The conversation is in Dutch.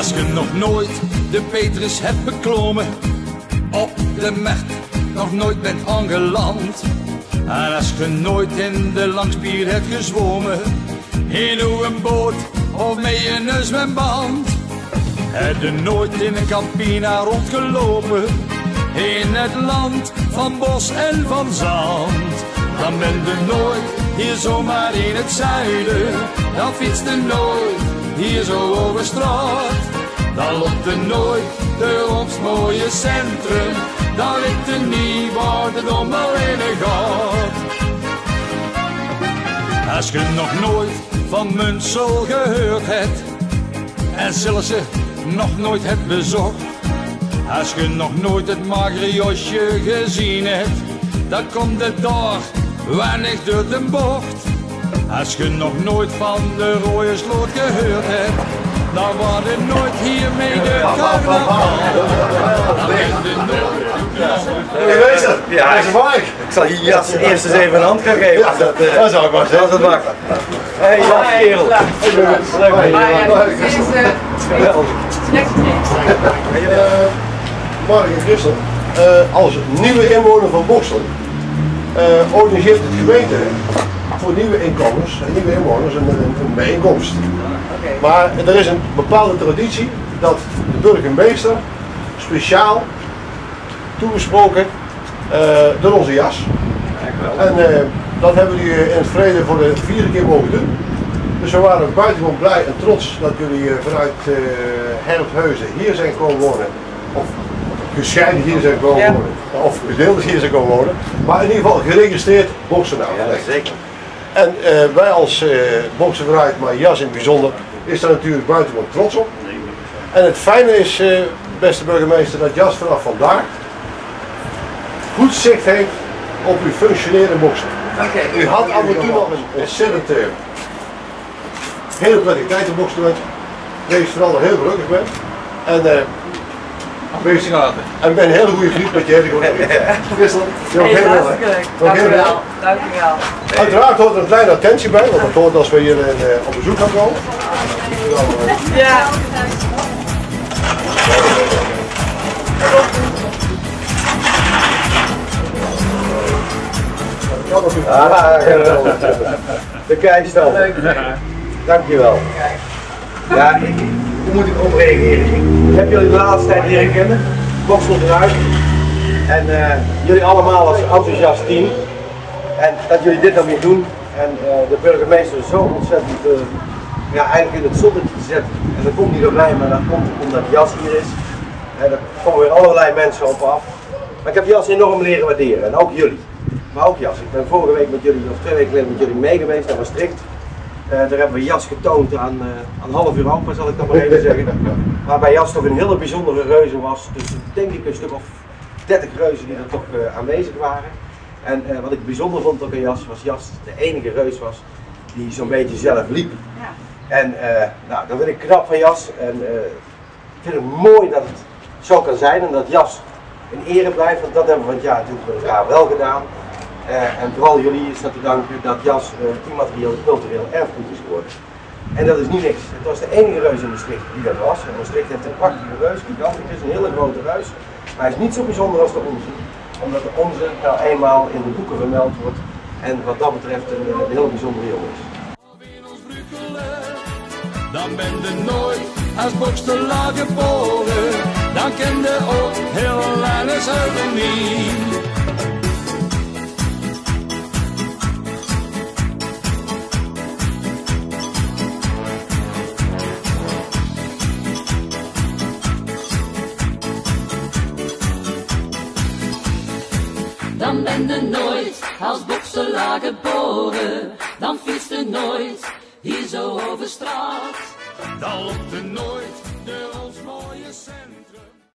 je nog nooit de Petrus hebt beklommen, op de Mecht nog nooit bent aangeland. En als je nooit in de Langspier hebt gezwommen, in een boot of mee in een zwemband. Heb je nooit in een kampina rondgelopen, in het land van bos en van zand. Dan ben je nooit hier zomaar in het zuiden, dan fietst je nooit hier zo over straat. Dan loopt er nooit door ons mooie centrum, dan weet er niet waar de dommel in gaat. Als je nog nooit van Munsel gehoord hebt, en zelfs ze nog nooit hebt bezocht. Als je nog nooit het magere josje gezien hebt, dan komt het daar weinig door de bocht. Als je nog nooit van de rode sloot gehoord hebt, dan wordt het nooit hiermee de carnaval. Dan ben je nooit Ja, is Mark. ik zal je jas eerst eens even een hand gaan geven. als dat, eh, Dat zou ik maar zeggen. dat mag. Hé, hey, Jas, kerel. Geweldig. Mark en Christel, eh, als nieuwe inwoner van Boksel, eh, organiseert het gemeente voor nieuwe inkomens en nieuwe inwoners een, een, een bijeenkomst. Maar er is een bepaalde traditie dat de burgemeester speciaal toegesproken eh, door onze jas. En eh, dat hebben we nu in het verleden voor de vierde keer mogen doen. Dus we waren buitengewoon blij en trots dat jullie eh, vanuit eh Herfhuizen hier zijn komen wonen. Of gescheiden hier zijn komen Ja. wonen. Of gedeeld hier zijn komen wonen. Maar in ieder geval geregistreerd boksenaar. Ja, zeker. En eh, wij als uh, boksen vooruit, maar Jas in het bijzonder, is daar natuurlijk buitengewoon trots op. En het fijne is, eh, beste burgemeester, dat Jas vanaf vandaag goed zicht heeft op uw functionerende boksen. U had af en toe nog een ontzettend uh, hele prettige tijd in boksen doen. Wees vooral heel gelukkig bent. En, en ben een hele goede vriend met je hele goede Christel, je ook heel veel. Dank u wel. Dank u wel. Uiteraard hoort er een kleine attentie bij, want dat hoort als we hier uh, op bezoek gaan komen. Ja. Ah, geweldig. De kijkstand. Dankjewel. Ja, ik, hoe moet ik op reageren? Ik heb jullie de laatste tijd leren kennen. Boksel eruit. En uh, jullie allemaal als enthousiast team. En dat jullie dit dan weer doen. En uh, de burgemeester zo ontzettend uh, ja, eigenlijk in het zonnetje te zetten. En dat komt niet door mij, maar dat komt omdat Jas hier is. En er komen weer allerlei mensen op af. Maar ik heb Jas enorm leren waarderen. En ook jullie. Maar ook Jas. Ik ben vorige week met jullie, of twee weken geleden met jullie mee geweest naar Maastricht. Uh, daar hebben we Jas getoond aan, uh, aan half Europa, zal ik dan maar even zeggen. Waarbij Jas toch een hele bijzondere reuze was. Dus denk ik een stuk of 30 reuzen die er toch uh, aanwezig waren. En wat ik bijzonder vond ook aan Jas, was Jas de enige reus was die zo'n beetje zelf liep. Ja. En nou, dat vind ik knap van Jas. En ik vind het mooi dat het zo kan zijn en dat Jas in ere blijft. Want dat hebben we van het jaar natuurlijk wel gedaan. Uh, en vooral jullie is dat te danken dat Jas uh, immaterieel cultureel erfgoed is geworden. En dat is niet niks. Het was de enige reus in Maastricht die dat was. En Maastricht heeft een prachtige reus, gigantisch, een hele grote reus. Maar hij is niet zo bijzonder als de onze. Omdat de onze nou eenmaal in de boeken vermeld wordt. En wat dat betreft een, heel bijzondere jongen is. Dan ben je nooit als bokster geboren. Dan ken je ook heel Lennis. Dan ben je nooit als bokselaar geboren. Dan fietst je nooit hier zo over straat. Dan loopt er nooit door ons mooie centrum.